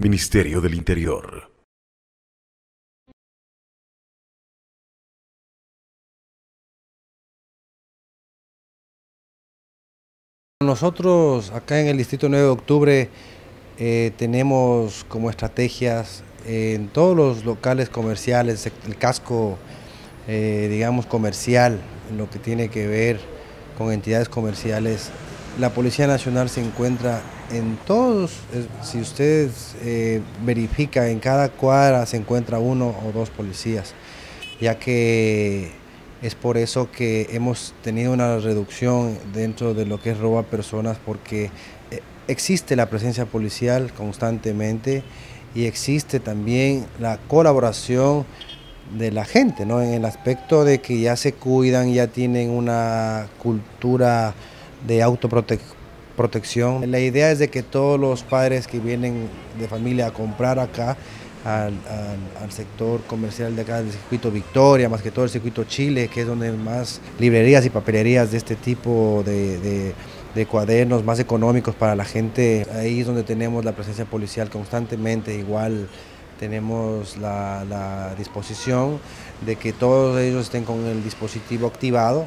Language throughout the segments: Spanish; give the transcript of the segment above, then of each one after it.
Ministerio del Interior. Nosotros acá en el Distrito 9 de Octubre eh, tenemos como estrategias en todos los locales comerciales, el casco, eh, digamos, comercial, lo que tiene que ver con entidades comerciales. La Policía Nacional se encuentra en todos, si usted eh, verifica, en cada cuadra se encuentra uno o dos policías, ya que es por eso que hemos tenido una reducción dentro de lo que es roba personas porque eh, existe la presencia policial constantemente y existe también la colaboración de la gente, ¿no? en el aspecto de que ya se cuidan, ya tienen una cultura de autoprotección. La idea es de que todos los padres que vienen de familia a comprar acá al, sector comercial de acá del circuito Victoria, más que todo el circuito Chile, que es donde más librerías y papelerías de este tipo de, cuadernos más económicos para la gente. Ahí es donde tenemos la presencia policial constantemente, igual tenemos la disposición de que todos ellos estén con el dispositivo activado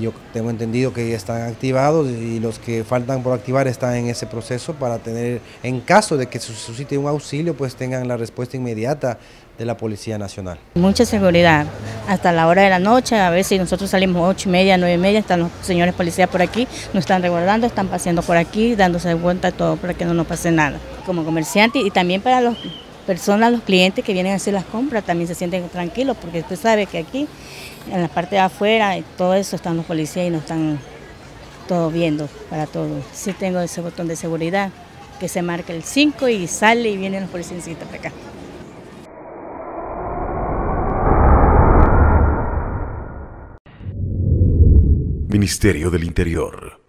yo tengo entendido que ya están activados y los que faltan por activar están en ese proceso para tener, en caso de que se suscite un auxilio, pues tengan la respuesta inmediata de la Policía Nacional. Mucha seguridad, hasta la hora de la noche, a veces nosotros salimos ocho y media, nueve y media, están los señores policías por aquí, nos están resguardando, están paseando por aquí, dándose cuenta todo para que no nos pase nada. Como comerciante y también para los personas, los clientes que vienen a hacer las compras también se sienten tranquilos porque usted sabe que aquí en la parte de afuera todo eso están los policías y nos están todo viendo para todo. Sí tengo ese botón de seguridad que se marca el 5 y sale y vienen los policías para acá. Ministerio del Interior.